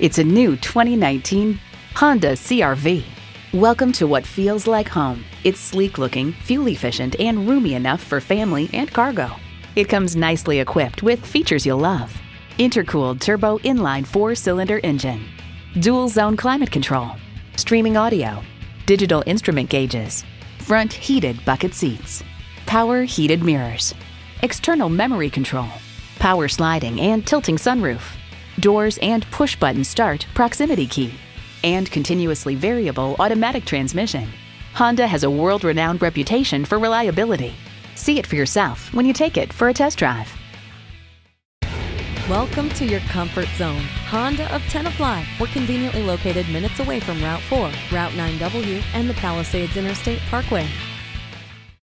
It's a new 2019 Honda CRV. Welcome to what feels like home. It's sleek looking, fuel efficient, and roomy enough for family and cargo. It comes nicely equipped with features you'll love intercooled turbo inline four cylinder engine, dual zone climate control, streaming audio, digital instrument gauges, front heated bucket seats, power heated mirrors, external memory control, power sliding and tilting sunroof, doors and push button start proximity key, and continuously variable automatic transmission. Honda has a world renowned reputation for reliability. See it for yourself when you take it for a test drive. Welcome to your comfort zone. Honda of Tenafly. We're conveniently located minutes away from Route 4, Route 9W, and the Palisades Interstate Parkway.